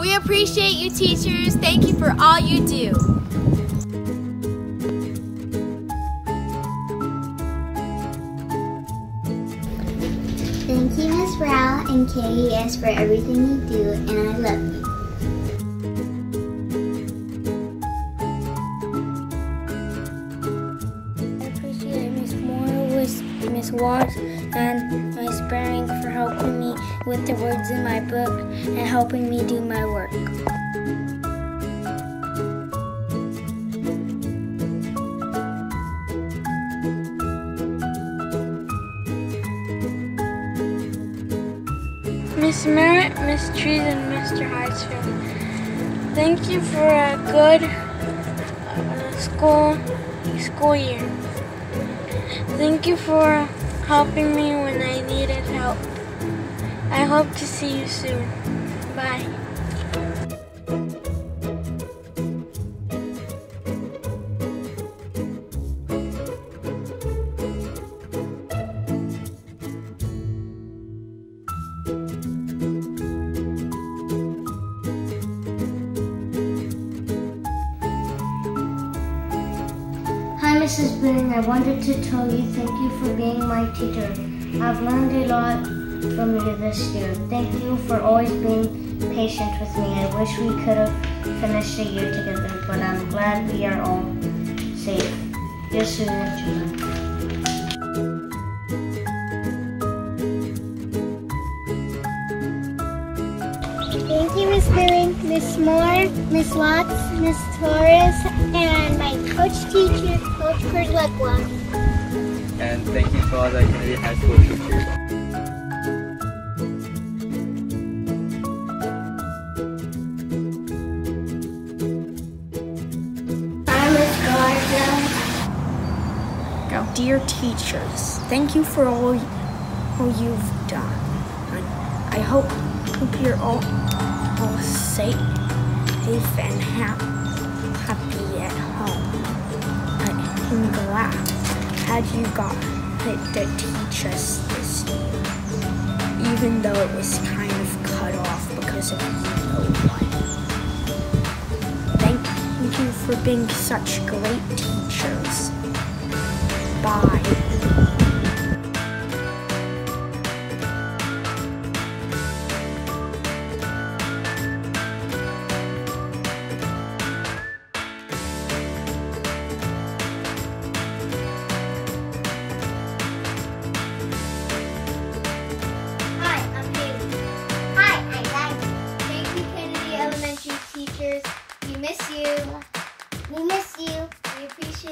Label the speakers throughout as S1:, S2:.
S1: We appreciate you, teachers. Thank you for all you do.
S2: Thank you, Miss Rao and KES for everything you do, and I love you.
S3: I appreciate Miss Moore, Miss Miss Watts, and Miss Bering for helping me with the words in my book and helping me do my work. Miss Merritt, Miss Trees, and Mr. Highsfield, thank you for a good uh, school school year. Thank you for helping me when I needed help. I hope to see you soon. Bye.
S4: Hi, Mrs. Bing. I wanted to tell you thank you for being my teacher. I've learned a lot from you this year. Thank you for always being patient with me. I wish we could have finished the year together, but I'm glad we are all safe. Susan Children.
S2: Thank you, Miss Bering, Miss Moore, Miss Watts, Miss Torres, Coach Kurtlekwa.
S5: And thank you for all the community high school teachers.
S2: Hi, Miss Garza.
S3: Dear teachers, thank you for all, all you've done. And I hope, hope you're all, all safe, safe and happy I- I'm glad you got the, the teachers this even though it was kind of cut off because of you know. Thank you for being such great teachers. Bye.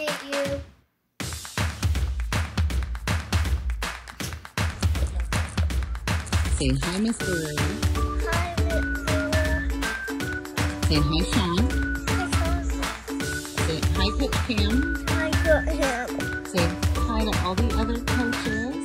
S2: Appreciate you.
S6: Say hi, Miss Lily.
S2: Hi,
S6: Say hi, Sean. Say hi, Coach Pam.
S2: I got him.
S6: Say hi to all the other coaches.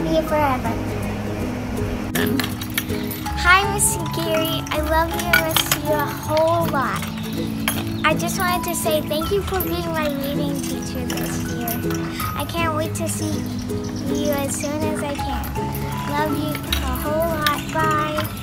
S2: Love you forever. Hi, Miss Gary. I love you and miss you a whole lot. I just wanted to say thank you for being my reading teacher this year. I can't wait to see you as soon as I can. Love you a whole lot. Bye.